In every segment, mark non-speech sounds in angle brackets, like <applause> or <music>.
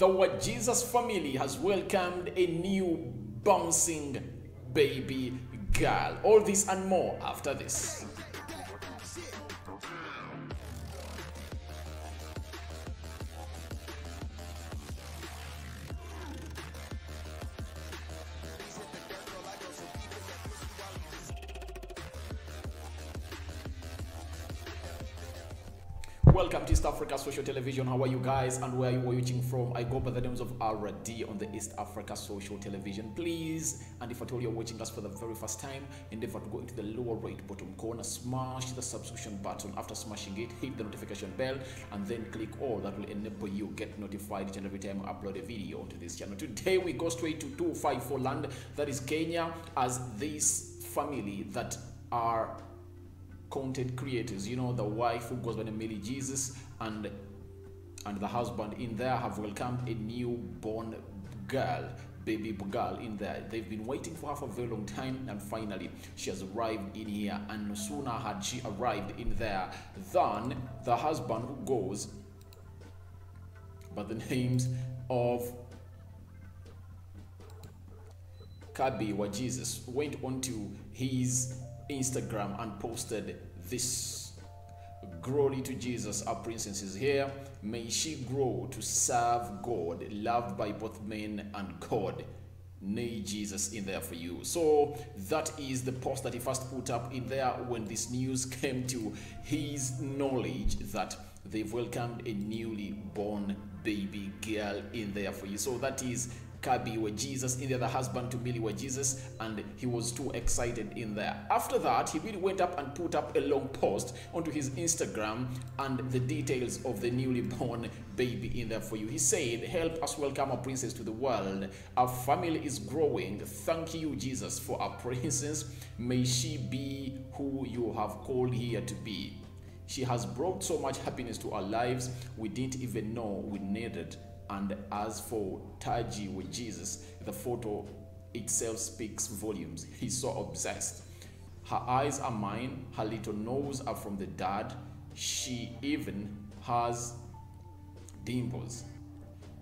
the Wajesus family has welcomed a new bouncing baby girl. All this and more after this. Welcome to East Africa Social Television. How are you guys and where are you watching from? I go by the names of RD on the East Africa Social Television. Please, and if at all you're watching us for the very first time, endeavor to go into the lower right bottom corner, smash the subscription button. After smashing it, hit the notification bell and then click all. That will enable you get notified each and every time I upload a video onto this channel. Today we go straight to 254 land, that is Kenya, as this family that are content creators. You know the wife who goes by the Millie Jesus and and the husband in there have welcomed a newborn girl baby girl in there. They've been waiting for her for a very long time and finally she has arrived in here. And no sooner had she arrived in there than the husband who goes by the <laughs> names of Kabi wa Jesus went onto his Instagram and posted this. Glory to Jesus, our princess is here. May she grow to serve God, loved by both men and God. Nay, Jesus in there for you. So that is the post that he first put up in there when this news <laughs> came to his knowledge that they've welcomed a newly born baby girl in there for you. So that is Kabi wa Jesus, in the other husband to Millie wa Jesus, and he was too excited in there. After that, he really went up and put up a long post onto his Instagram and the details of the newly born baby in there for you. He said, Help us welcome our princess to the world. Our family is growing. Thank you, Jesus, for our princess. May she be who you have called here to be. She has brought so much happiness to our lives, we didn't even know we needed and as for Taji wa Jesus, the photo itself speaks volumes. He's so obsessed. Her eyes are mine, her little nose are from the dad. She even has dimples.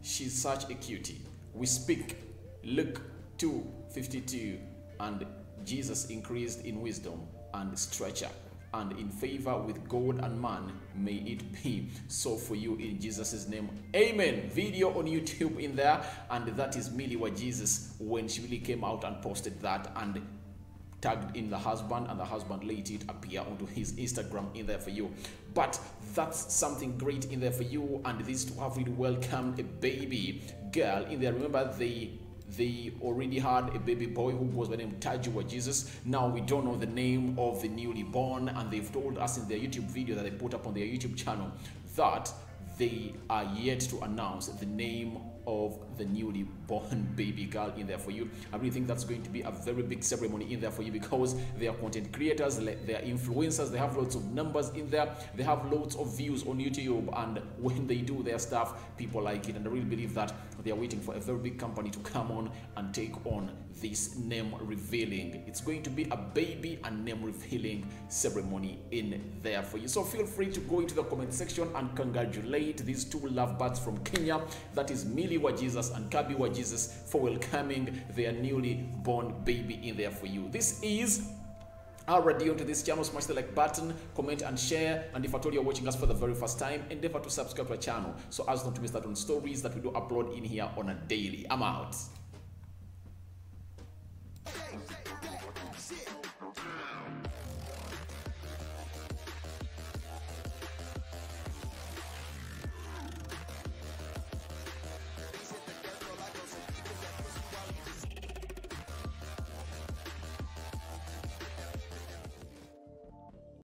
She's such a cutie. We speak Luke 2 52, and Jesus increased in wisdom and stature and in favor with God and man. May it be so for you in Jesus' name. Amen. Video on YouTube in there, and that is Millie wa Jesus when she really came out and posted that and tagged in the husband and the husband let it appear onto his instagram in there for you but that's something great in there for you and this to have really welcomed a baby girl in there remember they they already had a baby boy who was by the name Taji wa Jesus. Now we don't know the name of the newly born, and they've told us in their YouTube video that they put up on their YouTube channel that they are yet to announce the name of the newly born <laughs> baby girl in there for you. I really think that's going to be a very big ceremony in there for you because they are content creators, they are influencers, they have lots of numbers in there, they have lots of views on YouTube, and <laughs> when they do their stuff, people like it. And I really believe that they are waiting for a very big company to come on and take on this name revealing. It's going to be a baby and name revealing ceremony in there for you. So feel free to go into the comment section and congratulate these two lovebirds from Kenya. That is Millie wa Jesus and Kabi wa Jesus for welcoming their newly born baby in there for you. This is already onto this channel. Smash the like button comment and share. And if at all you're watching us for the very first time endeavor to subscribe to our channel so as not to miss out on stories that we do upload in here on a daily. I'm out